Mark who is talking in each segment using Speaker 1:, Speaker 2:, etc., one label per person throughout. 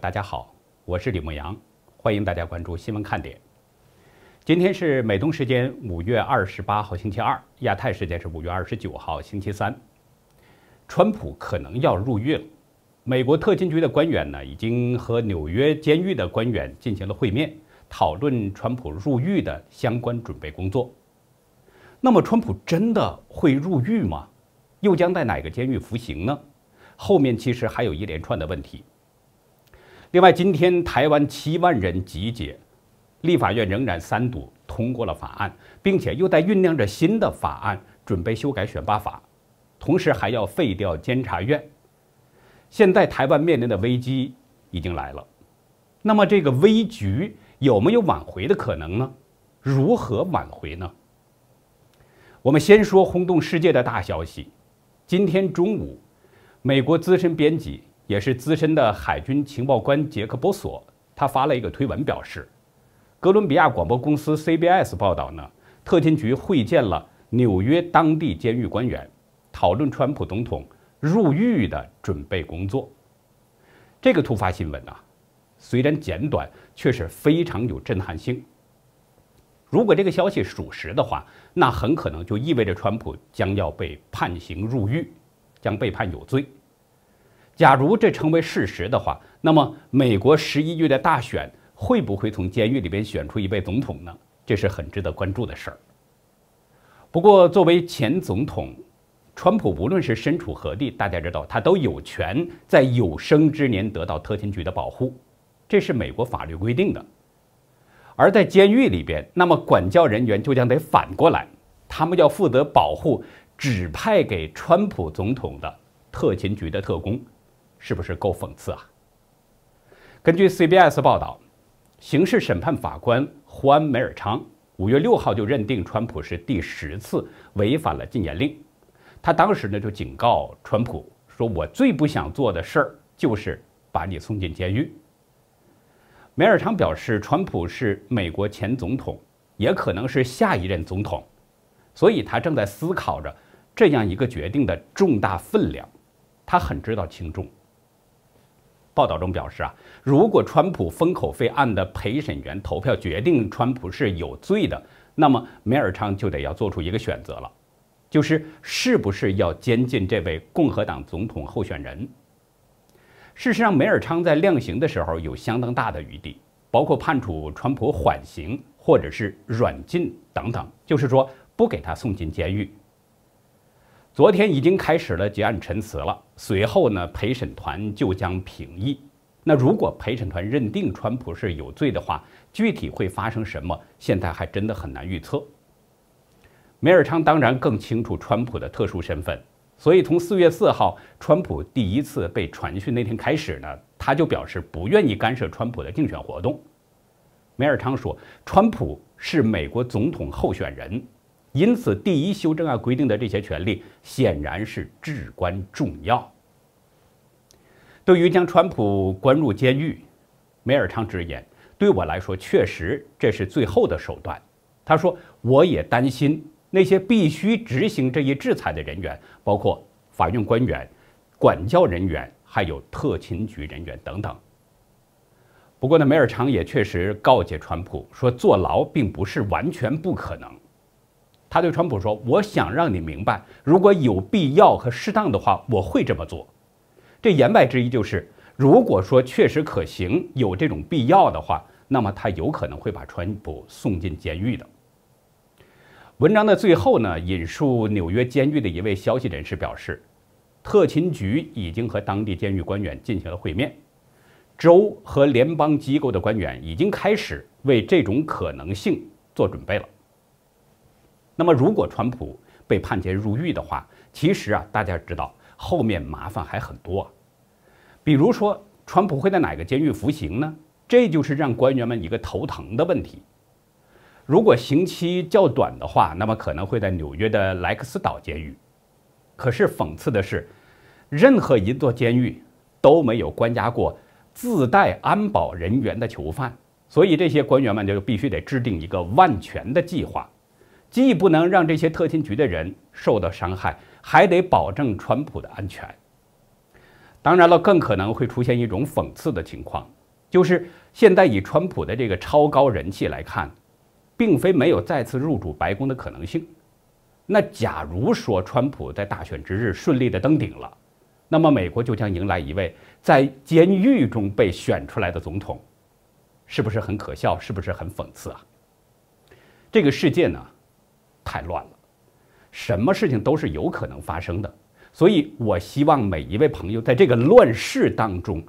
Speaker 1: 大家好，我是李牧阳，欢迎大家关注新闻看点。今天是美东时间五月二十八号星期二，亚太时间是五月二十九号星期三。川普可能要入狱了，美国特勤局的官员呢，已经和纽约监狱的官员进行了会面，讨论川普入狱的相关准备工作。那么，川普真的会入狱吗？又将在哪个监狱服刑呢？后面其实还有一连串的问题。另外，今天台湾七万人集结，立法院仍然三读通过了法案，并且又在酝酿着新的法案，准备修改选罢法，同时还要废掉监察院。现在台湾面临的危机已经来了，那么这个危局有没有挽回的可能呢？如何挽回呢？我们先说轰动世界的大消息，今天中午，美国资深编辑。也是资深的海军情报官杰克波索，他发了一个推文表示，哥伦比亚广播公司 CBS 报道呢，特勤局会见了纽约当地监狱官员，讨论川普总统入狱的准备工作。这个突发新闻啊，虽然简短，却是非常有震撼性。如果这个消息属实的话，那很可能就意味着川普将要被判刑入狱，将被判有罪。假如这成为事实的话，那么美国十一月的大选会不会从监狱里边选出一位总统呢？这是很值得关注的事儿。不过，作为前总统，川普无论是身处何地，大家知道他都有权在有生之年得到特勤局的保护，这是美国法律规定的。而在监狱里边，那么管教人员就将得反过来，他们要负责保护指派给川普总统的特勤局的特工。是不是够讽刺啊？根据 CBS 报道，刑事审判法官胡安·梅尔昌五月六号就认定川普是第十次违反了禁言令。他当时呢就警告川普说：“我最不想做的事儿就是把你送进监狱。”梅尔昌表示，川普是美国前总统，也可能是下一任总统，所以他正在思考着这样一个决定的重大分量，他很知道轻重。报道中表示啊，如果川普封口费案的陪审员投票决定川普是有罪的，那么梅尔昌就得要做出一个选择了，就是是不是要监禁这位共和党总统候选人。事实上，梅尔昌在量刑的时候有相当大的余地，包括判处川普缓刑或者是软禁等等，就是说不给他送进监狱。昨天已经开始了结案陈词了，随后呢，陪审团就将评议。那如果陪审团认定川普是有罪的话，具体会发生什么，现在还真的很难预测。梅尔昌当然更清楚川普的特殊身份，所以从四月四号川普第一次被传讯那天开始呢，他就表示不愿意干涉川普的竞选活动。梅尔昌说，川普是美国总统候选人。因此，第一修正案规定的这些权利显然是至关重要。对于将川普关入监狱，梅尔昌直言：“对我来说，确实这是最后的手段。”他说：“我也担心那些必须执行这一制裁的人员，包括法院官员、管教人员，还有特勤局人员等等。”不过呢，梅尔昌也确实告诫川普说：“坐牢并不是完全不可能。”他对川普说：“我想让你明白，如果有必要和适当的话，我会这么做。”这言外之意就是，如果说确实可行，有这种必要的话，那么他有可能会把川普送进监狱的。文章的最后呢，引述纽约监狱的一位消息人士表示，特勤局已经和当地监狱官员进行了会面，州和联邦机构的官员已经开始为这种可能性做准备了。那么，如果川普被判监入狱的话，其实啊，大家知道后面麻烦还很多。比如说，川普会在哪个监狱服刑呢？这就是让官员们一个头疼的问题。如果刑期较短的话，那么可能会在纽约的莱克斯岛监狱。可是讽刺的是，任何一座监狱都没有关押过自带安保人员的囚犯，所以这些官员们就必须得制定一个万全的计划。既不能让这些特勤局的人受到伤害，还得保证川普的安全。当然了，更可能会出现一种讽刺的情况，就是现在以川普的这个超高人气来看，并非没有再次入主白宫的可能性。那假如说川普在大选之日顺利的登顶了，那么美国就将迎来一位在监狱中被选出来的总统，是不是很可笑？是不是很讽刺啊？这个世界呢，太乱了，什么事情都是有可能发生的。所以我希望每一位朋友在这个乱世当中，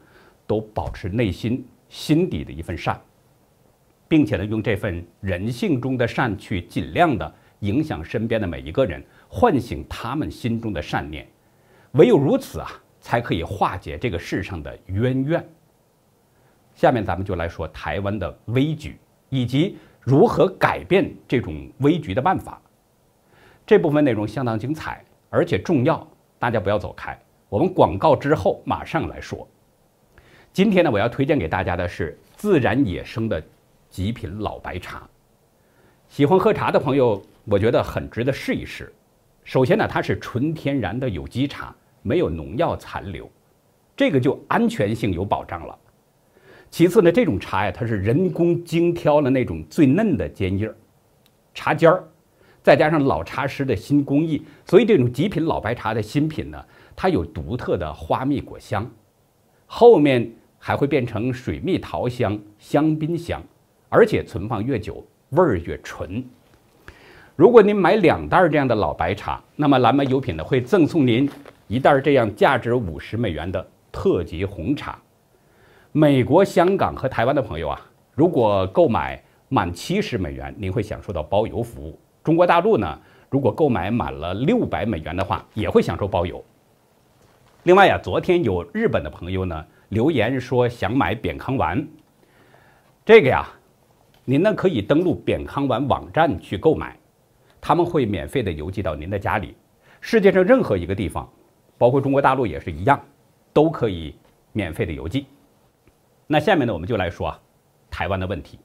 Speaker 1: 都保持内心心底的一份善，并且呢，用这份人性中的善去尽量的影响身边的每一个人，唤醒他们心中的善念。唯有如此啊，才可以化解这个世上的冤怨。下面咱们就来说台湾的危局，以及如何改变这种危局的办法。这部分内容相当精彩，而且重要。大家不要走开，我们广告之后马上来说。今天呢，我要推荐给大家的是自然野生的极品老白茶。喜欢喝茶的朋友，我觉得很值得试一试。首先呢，它是纯天然的有机茶，没有农药残留，这个就安全性有保障了。其次呢，这种茶呀，它是人工精挑了那种最嫩的尖叶儿，茶尖儿。再加上老茶师的新工艺，所以这种极品老白茶的新品呢，它有独特的花蜜果香，后面还会变成水蜜桃香、香槟香，而且存放越久，味儿越纯。如果您买两袋这样的老白茶，那么蓝莓油品呢会赠送您一袋这样价值五十美元的特级红茶。美国、香港和台湾的朋友啊，如果购买满七十美元，您会享受到包邮服务。中国大陆呢，如果购买满了六百美元的话，也会享受包邮。另外呀，昨天有日本的朋友呢留言说想买扁康丸，这个呀，您呢可以登录扁康丸网站去购买，他们会免费的邮寄到您的家里。世界上任何一个地方，包括中国大陆也是一样，都可以免费的邮寄。那下面呢，我们就来说台湾的问题。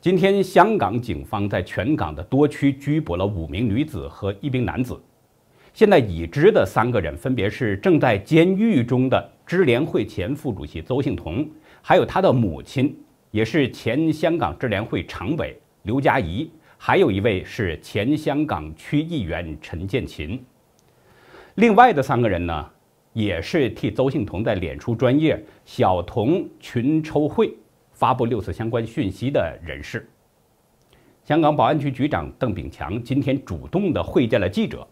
Speaker 1: 今天，香港警方在全港的多区拘捕了五名女子和一名男子。现在已知的三个人分别是正在监狱中的支联会前副主席邹幸彤，还有他的母亲，也是前香港支联会常委刘佳怡，还有一位是前香港区议员陈建勤。另外的三个人呢，也是替邹幸彤在脸书专业“小童群抽会”。发布六次相关讯息的人士，香港保安局局长邓炳强今天主动的会见了记者。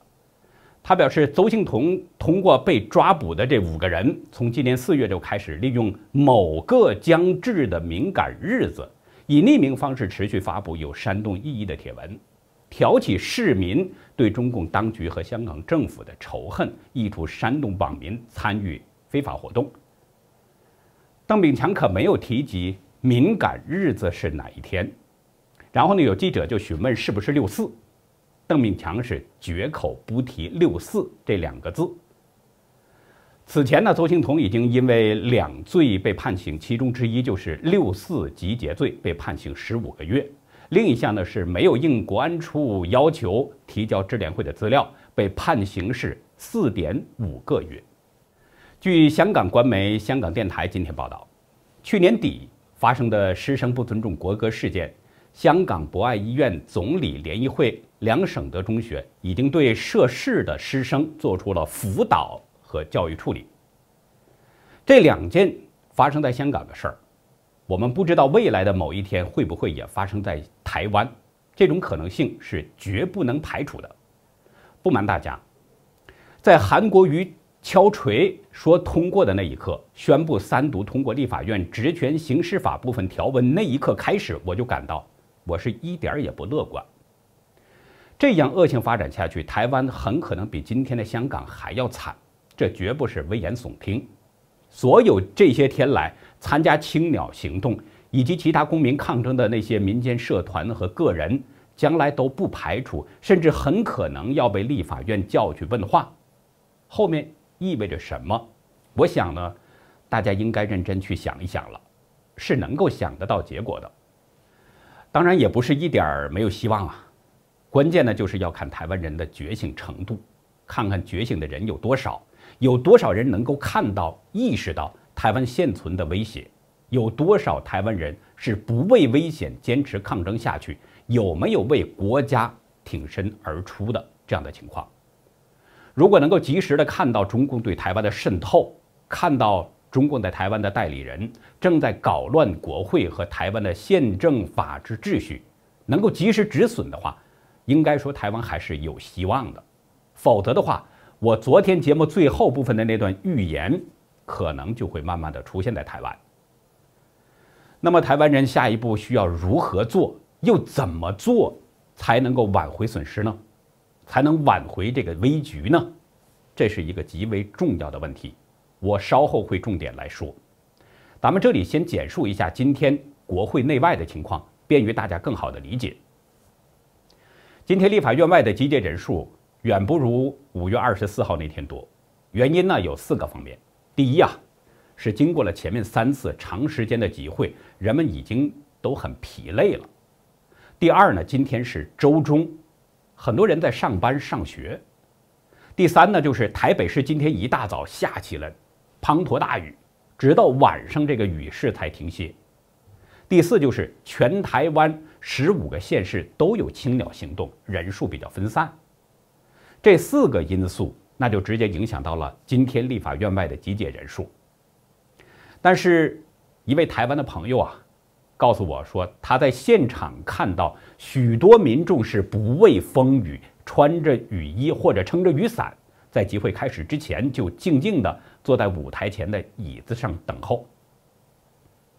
Speaker 1: 他表示，邹幸彤通过被抓捕的这五个人，从今年四月就开始利用某个将至的敏感日子，以匿名方式持续发布有煽动意义的帖文，挑起市民对中共当局和香港政府的仇恨，意图煽动网民参与非法活动。邓炳强可没有提及。敏感日子是哪一天？然后呢？有记者就询问是不是六四，邓炳强是绝口不提六四这两个字。此前呢，邹幸彤已经因为两罪被判刑，其中之一就是六四集结罪，被判刑十五个月；另一项呢是没有应国安处要求提交支联会的资料，被判刑是四点五个月。据香港官媒香港电台今天报道，去年底。发生的师生不尊重国歌事件，香港博爱医院总理联谊会两省德中学已经对涉事的师生做出了辅导和教育处理。这两件发生在香港的事儿，我们不知道未来的某一天会不会也发生在台湾，这种可能性是绝不能排除的。不瞒大家，在韩国瑜。敲锤说通过的那一刻，宣布三读通过立法院职权行使法部分条文那一刻开始，我就感到我是一点儿也不乐观。这样恶性发展下去，台湾很可能比今天的香港还要惨。这绝不是危言耸听。所有这些天来参加青鸟行动以及其他公民抗争的那些民间社团和个人，将来都不排除，甚至很可能要被立法院叫去问话。后面。意味着什么？我想呢，大家应该认真去想一想了，是能够想得到结果的。当然，也不是一点儿没有希望啊。关键呢，就是要看台湾人的觉醒程度，看看觉醒的人有多少，有多少人能够看到、意识到台湾现存的威胁？有多少台湾人是不畏危险坚持抗争下去？有没有为国家挺身而出的这样的情况？如果能够及时的看到中共对台湾的渗透，看到中共在台湾的代理人正在搞乱国会和台湾的宪政法治秩序，能够及时止损的话，应该说台湾还是有希望的。否则的话，我昨天节目最后部分的那段预言，可能就会慢慢的出现在台湾。那么台湾人下一步需要如何做，又怎么做才能够挽回损失呢？才能挽回这个危局呢？这是一个极为重要的问题，我稍后会重点来说。咱们这里先简述一下今天国会内外的情况，便于大家更好的理解。今天立法院外的集结人数远不如五月二十四号那天多，原因呢有四个方面。第一啊，是经过了前面三次长时间的集会，人们已经都很疲累了。第二呢，今天是周中。很多人在上班上学。第三呢，就是台北市今天一大早下起了滂沱大雨，直到晚上这个雨势才停歇。第四就是全台湾十五个县市都有青鸟行动，人数比较分散。这四个因素，那就直接影响到了今天立法院外的集结人数。但是，一位台湾的朋友啊。告诉我说，他在现场看到许多民众是不畏风雨，穿着雨衣或者撑着雨伞，在集会开始之前就静静地坐在舞台前的椅子上等候。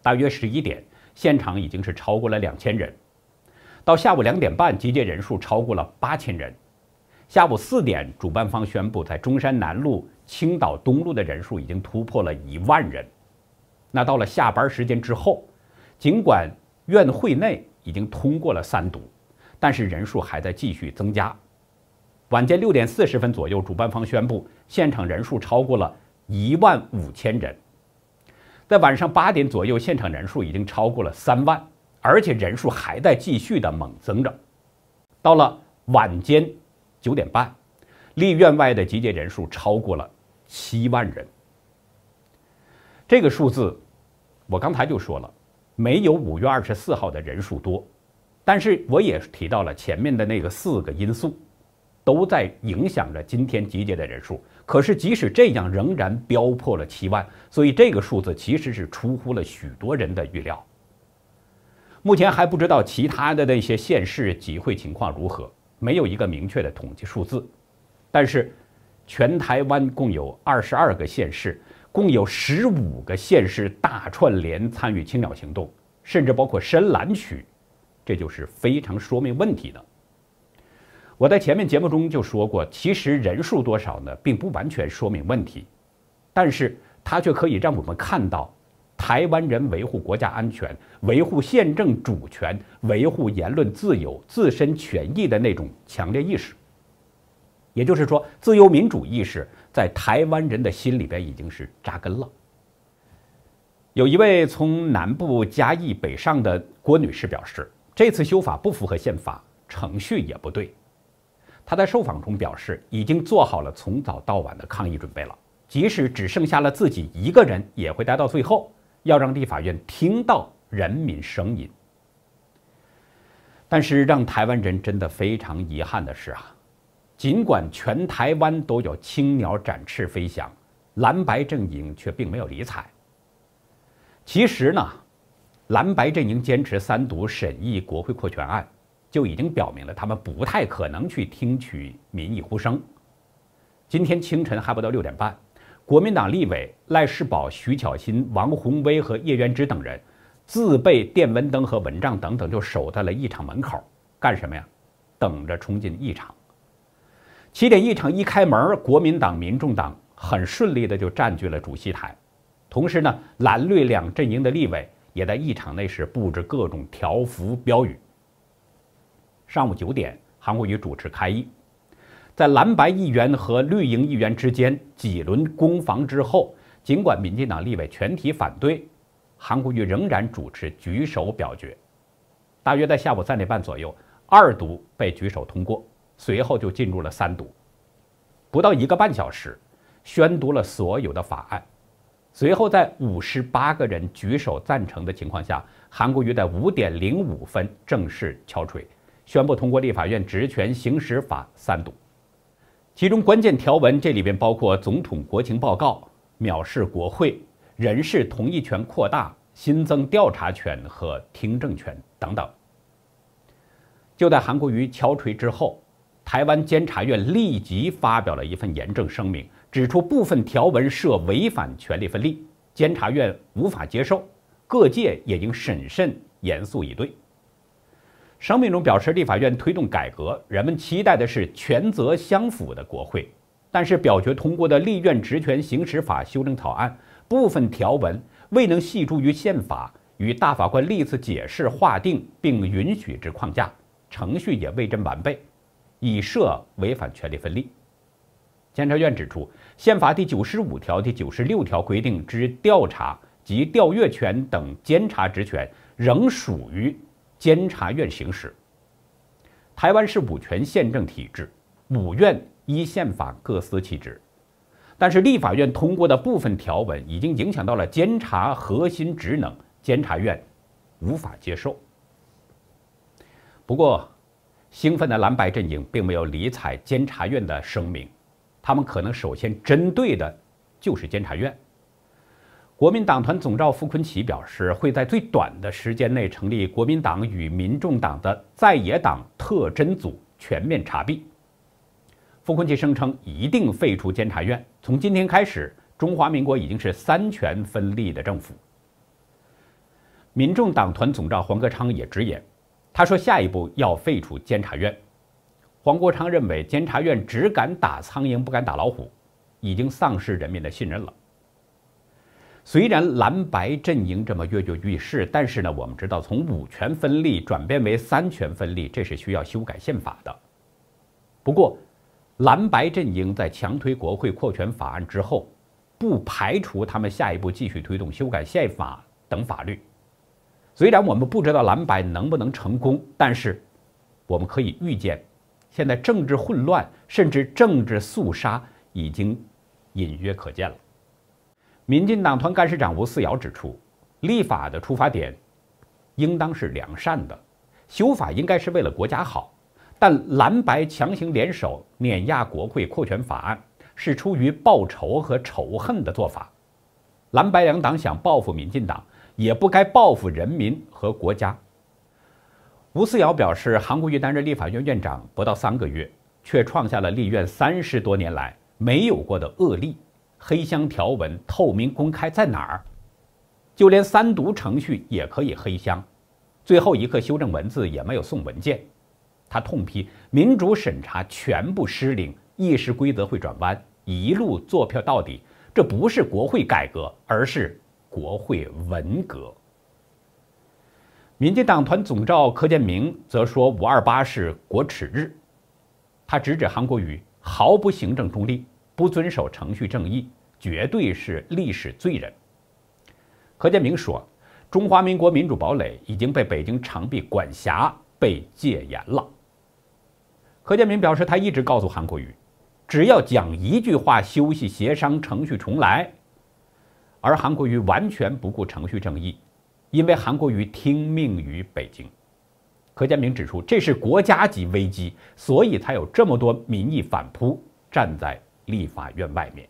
Speaker 1: 大约十一点，现场已经是超过了两千人；到下午两点半，集结人数超过了八千人；下午四点，主办方宣布在中山南路、青岛东路的人数已经突破了一万人。那到了下班时间之后。尽管院会内已经通过了三读，但是人数还在继续增加。晚间六点四十分左右，主办方宣布现场人数超过了一万五千人。在晚上八点左右，现场人数已经超过了三万，而且人数还在继续的猛增着。到了晚间九点半，立院外的集结人数超过了七万人。这个数字，我刚才就说了。没有五月二十四号的人数多，但是我也提到了前面的那个四个因素，都在影响着今天集结的人数。可是即使这样，仍然飙破了七万，所以这个数字其实是出乎了许多人的预料。目前还不知道其他的那些县市集会情况如何，没有一个明确的统计数字。但是，全台湾共有二十二个县市。共有十五个县市大串联参与青鸟行动，甚至包括深蓝区，这就是非常说明问题的。我在前面节目中就说过，其实人数多少呢，并不完全说明问题，但是它却可以让我们看到台湾人维护国家安全、维护宪政主权、维护言论自由、自身权益的那种强烈意识。也就是说，自由民主意识在台湾人的心里边已经是扎根了。有一位从南部嘉义北上的郭女士表示，这次修法不符合宪法，程序也不对。她在受访中表示，已经做好了从早到晚的抗议准备了，即使只剩下了自己一个人，也会待到最后，要让立法院听到人民声音。但是，让台湾人真的非常遗憾的是啊。尽管全台湾都有青鸟展翅飞翔，蓝白阵营却并没有理睬。其实呢，蓝白阵营坚持三读审议国会扩权案，就已经表明了他们不太可能去听取民意呼声。今天清晨还不到六点半，国民党立委赖世宝、徐巧芯、王宏威和叶元之等人，自备电蚊灯和蚊帐等等，就守在了议场门口，干什么呀？等着冲进议场。起点议场一开门，国民党、民众党很顺利的就占据了主席台，同时呢，蓝绿两阵营的立委也在议场内是布置各种条幅标语。上午九点，韩国瑜主持开议，在蓝白议员和绿营议员之间几轮攻防之后，尽管民进党立委全体反对，韩国瑜仍然主持举手表决。大约在下午三点半左右，二读被举手通过。随后就进入了三读，不到一个半小时，宣读了所有的法案。随后，在五十八个人举手赞成的情况下，韩国瑜在五点零五分正式敲锤，宣布通过立法院职权行使法三读。其中关键条文，这里边包括总统国情报告、藐视国会、人事同意权扩大、新增调查权和听证权等等。就在韩国瑜敲锤之后，台湾监察院立即发表了一份严正声明。指出部分条文涉违反权力分立，监察院无法接受，各界也应审慎严肃以对。声明中表示，立法院推动改革，人们期待的是权责相符的国会，但是表决通过的立院职权行使法修正草案部分条文未能系诸于宪法与大法官历次解释划定并允许之框架，程序也未臻完备，已涉违反权力分立。监察院指出，宪法第九十五条、第九十六条规定之调查及调阅权等监察职权仍属于监察院行使。台湾是五权宪政体制，五院依宪法各司其职，但是立法院通过的部分条文已经影响到了监察核心职能，监察院无法接受。不过，兴奋的蓝白阵营并没有理睬监察院的声明。他们可能首先针对的，就是监察院。国民党团总召傅昆萁表示，会在最短的时间内成立国民党与民众党的在野党特侦组，全面查弊。傅昆萁声称，一定废除监察院。从今天开始，中华民国已经是三权分立的政府。民众党团总召黄国昌也直言，他说，下一步要废除监察院。黄国昌认为，监察院只敢打苍蝇，不敢打老虎，已经丧失人民的信任了。虽然蓝白阵营这么跃跃欲试，但是呢，我们知道，从五权分立转变为三权分立，这是需要修改宪法的。不过，蓝白阵营在强推国会扩权法案之后，不排除他们下一步继续推动修改宪法等法律。虽然我们不知道蓝白能不能成功，但是我们可以预见。现在政治混乱，甚至政治肃杀已经隐约可见了。民进党团干事长吴思瑶指出，立法的出发点应当是良善的，修法应该是为了国家好。但蓝白强行联手碾压国会扩权法案，是出于报仇和仇恨的做法。蓝白两党想报复民进党，也不该报复人民和国家。吴思瑶表示，韩国瑜担任立法院院长不到三个月，却创下了立院三十多年来没有过的恶例。黑箱条文透明公开在哪儿？就连三读程序也可以黑箱，最后一刻修正文字也没有送文件。他痛批民主审查全部失灵，议事规则会转弯，一路坐票到底。这不是国会改革，而是国会文革。民进党团总召柯建明则说：“五二八是国耻日。”他直指韩国瑜毫不行政中立，不遵守程序正义，绝对是历史罪人。何建明说：“中华民国民主堡垒已经被北京长臂管辖，被戒严了。”何建明表示，他一直告诉韩国瑜，只要讲一句话，休息协商程序重来，而韩国瑜完全不顾程序正义。因为韩国瑜听命于北京，何建明指出，这是国家级危机，所以才有这么多民意反扑，站在立法院外面。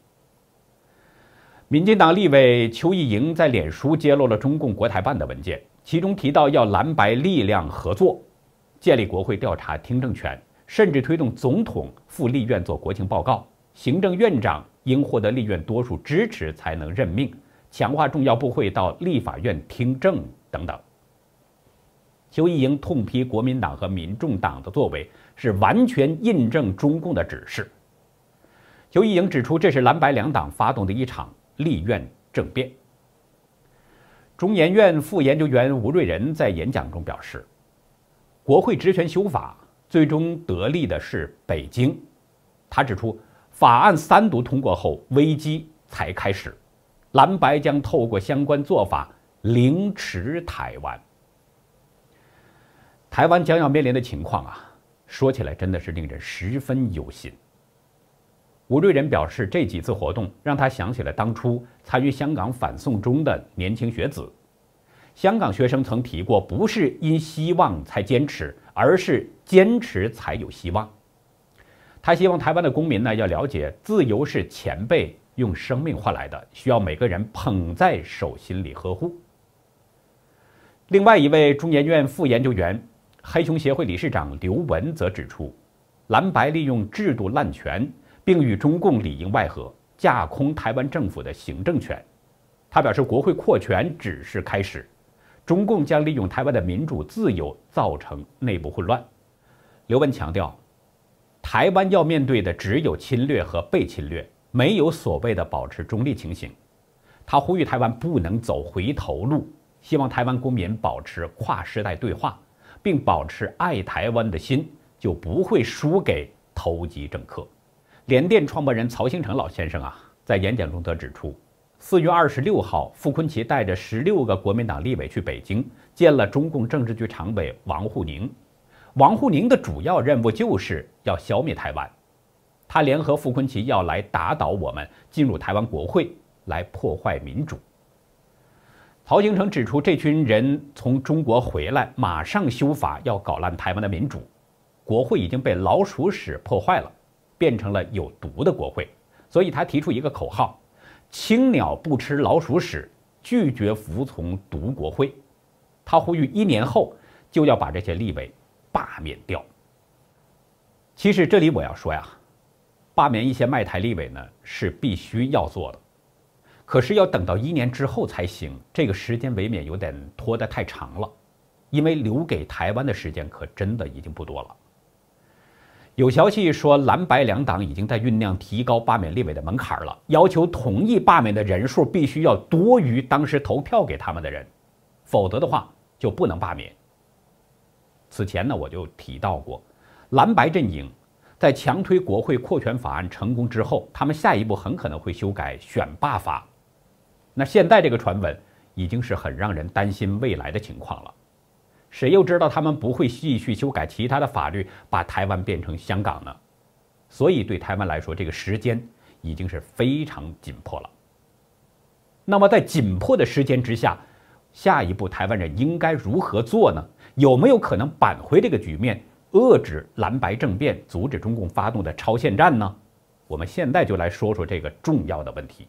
Speaker 1: 民进党立委邱毅莹在脸书揭露了中共国台办的文件，其中提到要蓝白力量合作，建立国会调查听证权，甚至推动总统赴立院做国情报告，行政院长应获得立院多数支持才能任命。强化重要部会到立法院听证等等。邱毅莹痛批国民党和民众党的作为是完全印证中共的指示。邱意莹指出，这是蓝白两党发动的一场立院政变。中研院副研究员吴瑞仁在演讲中表示，国会职权修法最终得利的是北京。他指出，法案三读通过后，危机才开始。蓝白将透过相关做法凌迟台湾。台湾将要面临的情况啊，说起来真的是令人十分忧心。吴瑞仁表示，这几次活动让他想起了当初参与香港反送中的年轻学子。香港学生曾提过，不是因希望才坚持，而是坚持才有希望。他希望台湾的公民呢要了解，自由是前辈用生命换来的，需要每个人捧在手心里呵护。另外一位中研院副研究员、黑熊协会理事长刘文则指出，蓝白利用制度滥权，并与中共里应外合，架空台湾政府的行政权。他表示，国会扩权只是开始，中共将利用台湾的民主自由造成内部混乱。刘文强调。台湾要面对的只有侵略和被侵略，没有所谓的保持中立情形。他呼吁台湾不能走回头路，希望台湾公民保持跨时代对话，并保持爱台湾的心，就不会输给投机政客。联电创办人曹兴诚老先生啊，在演讲中则指出，四月二十六号，傅昆萁带着十六个国民党立委去北京见了中共政治局常委王沪宁。王沪宁的主要任务就是要消灭台湾，他联合傅昆萁要来打倒我们，进入台湾国会来破坏民主。曹兴诚指出，这群人从中国回来，马上修法要搞烂台湾的民主，国会已经被老鼠屎破坏了，变成了有毒的国会。所以他提出一个口号：“青鸟不吃老鼠屎，拒绝服从毒国会。”他呼吁一年后就要把这些立委。罢免掉。其实这里我要说呀，罢免一些卖台立委呢是必须要做的，可是要等到一年之后才行，这个时间未免有点拖得太长了，因为留给台湾的时间可真的已经不多了。有消息说蓝白两党已经在酝酿提高罢免立委的门槛了，要求同意罢免的人数必须要多于当时投票给他们的人，否则的话就不能罢免。此前呢，我就提到过，蓝白阵营在强推国会扩权法案成功之后，他们下一步很可能会修改选罢法。那现在这个传闻已经是很让人担心未来的情况了。谁又知道他们不会继续修改其他的法律，把台湾变成香港呢？所以对台湾来说，这个时间已经是非常紧迫了。那么在紧迫的时间之下，下一步台湾人应该如何做呢？有没有可能扳回这个局面，遏制蓝白政变，阻止中共发动的超限战呢？我们现在就来说说这个重要的问题。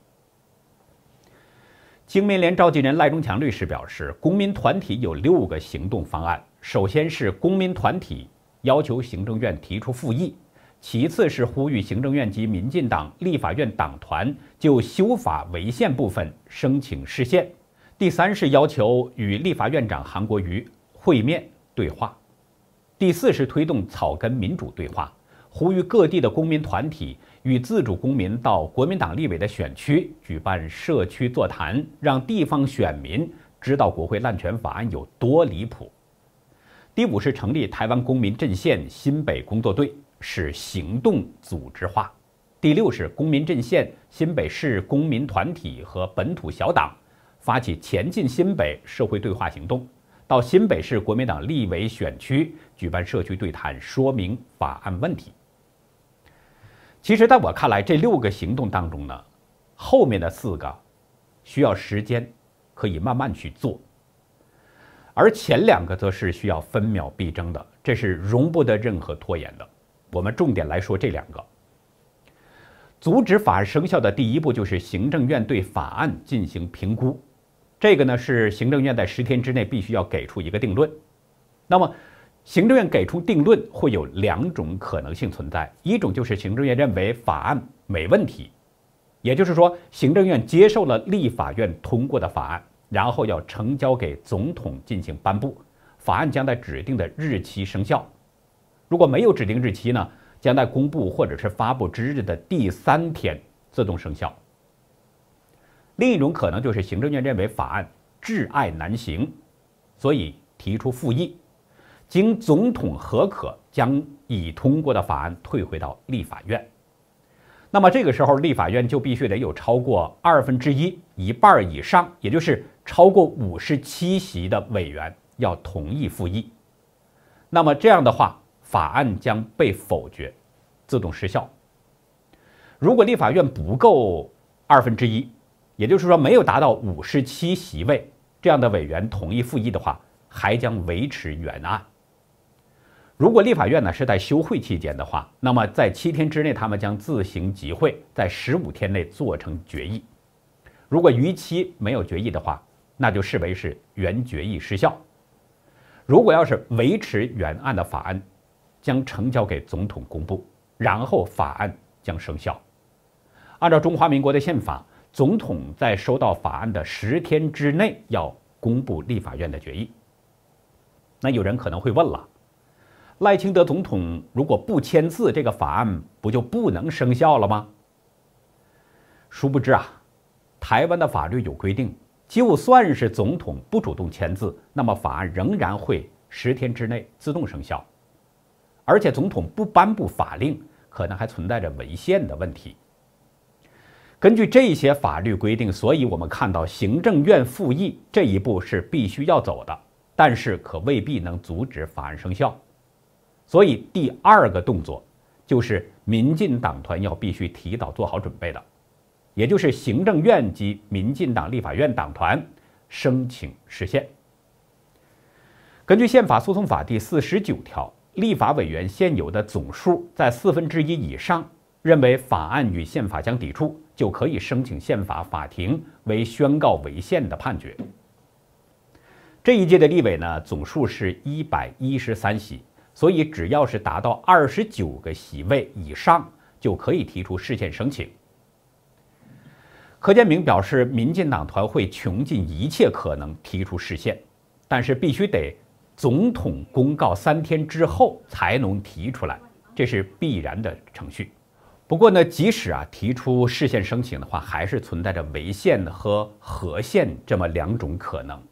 Speaker 1: 经民联召集人赖中强律师表示，公民团体有六个行动方案：首先是公民团体要求行政院提出复议；其次是呼吁行政院及民进党立法院党团就修法违宪部分申请释宪；第三是要求与立法院长韩国瑜。会面对话，第四是推动草根民主对话，呼吁各地的公民团体与自主公民到国民党立委的选区举办社区座谈，让地方选民知道国会滥权法案有多离谱。第五是成立台湾公民阵线新北工作队，使行动组织化。第六是公民阵线新北市公民团体和本土小党发起前进新北社会对话行动。到新北市国民党立委选区举办社区对谈，说明法案问题。其实，在我看来，这六个行动当中呢，后面的四个需要时间，可以慢慢去做；而前两个则是需要分秒必争的，这是容不得任何拖延的。我们重点来说这两个。阻止法案生效的第一步就是行政院对法案进行评估。这个呢是行政院在十天之内必须要给出一个定论。那么，行政院给出定论会有两种可能性存在：一种就是行政院认为法案没问题，也就是说，行政院接受了立法院通过的法案，然后要呈交给总统进行颁布，法案将在指定的日期生效。如果没有指定日期呢，将在公布或者是发布之日的第三天自动生效。另一种可能就是行政院认为法案挚爱难行，所以提出复议，经总统核可，将已通过的法案退回到立法院。那么这个时候，立法院就必须得有超过二分之一、一半以上，也就是超过五十七席的委员要同意复议。那么这样的话，法案将被否决，自动失效。如果立法院不够二分之一，也就是说没有达到五十七席位，这样的委员同意复议的话，还将维持原案。如果立法院呢是在休会期间的话，那么在七天之内，他们将自行集会，在十五天内做成决议。如果逾期没有决议的话，那就视为是原决议失效。如果要是维持原案的法案，将呈交给总统公布，然后法案将生效。按照中华民国的宪法，总统在收到法案的十天之内要公布立法院的决议。那有人可能会问了。赖清德总统如果不签字，这个法案不就不能生效了吗？殊不知啊，台湾的法律有规定，就算是总统不主动签字，那么法案仍然会十天之内自动生效。而且总统不颁布法令，可能还存在着违宪的问题。根据这些法律规定，所以我们看到行政院复议这一步是必须要走的，但是可未必能阻止法案生效。所以第二个动作，就是民进党团要必须提早做好准备的，也就是行政院及民进党立法院党团申请释宪。根据宪法诉讼法第四十九条，立法委员现有的总数在四分之一以上，认为法案与宪法相抵触，就可以申请宪法法庭为宣告违宪的判决。这一届的立委呢，总数是一百一十三席。所以，只要是达到二十九个席位以上，就可以提出释宪申请。柯建明表示，民进党团会穷尽一切可能提出释宪，但是必须得总统公告三天之后才能提出来，这是必然的程序。不过呢，即使啊提出释宪申请的话，还是存在着违宪和合宪这么两种可能。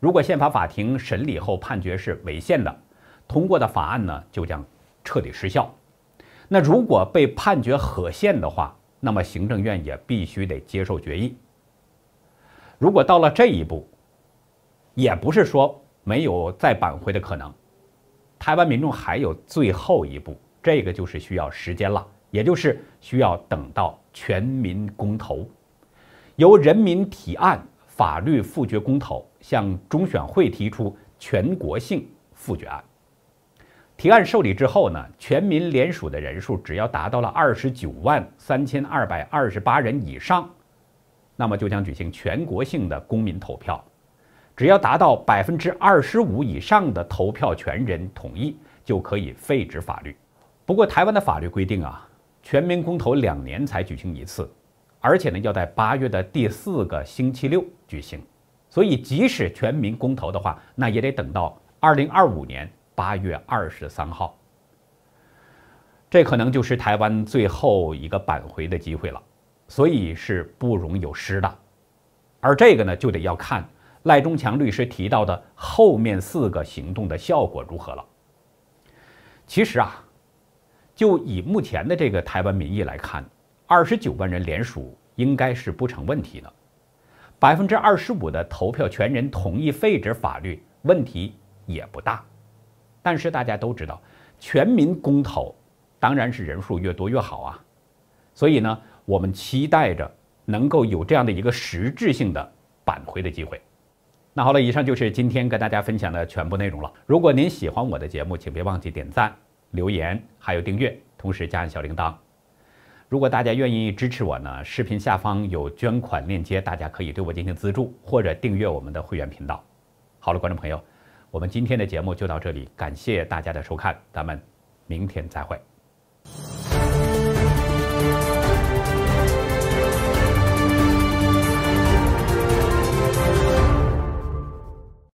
Speaker 1: 如果宪法法庭审理后判决是违宪的，通过的法案呢，就将彻底失效。那如果被判决合宪的话，那么行政院也必须得接受决议。如果到了这一步，也不是说没有再扳回的可能。台湾民众还有最后一步，这个就是需要时间了，也就是需要等到全民公投，由人民提案法律复决公投，向中选会提出全国性复决案。提案受理之后呢，全民联署的人数只要达到了二十九万三千二百二十八人以上，那么就将举行全国性的公民投票。只要达到百分之二十五以上的投票权人同意，就可以废止法律。不过，台湾的法律规定啊，全民公投两年才举行一次，而且呢要在八月的第四个星期六举行。所以，即使全民公投的话，那也得等到二零二五年。八月二十三号，这可能就是台湾最后一个扳回的机会了，所以是不容有失的。而这个呢，就得要看赖中强律师提到的后面四个行动的效果如何了。其实啊，就以目前的这个台湾民意来看，二十九万人联署应该是不成问题的，百分之二十五的投票权人同意废止法律，问题也不大。但是大家都知道，全民公投当然是人数越多越好啊。所以呢，我们期待着能够有这样的一个实质性的扳回的机会。那好了，以上就是今天跟大家分享的全部内容了。如果您喜欢我的节目，请别忘记点赞、留言，还有订阅，同时加按小铃铛。如果大家愿意支持我呢，视频下方有捐款链接，大家可以对我进行资助或者订阅我们的会员频道。好了，观众朋友。我们今天的节目就到这里感谢大家的收看咱们明天再会。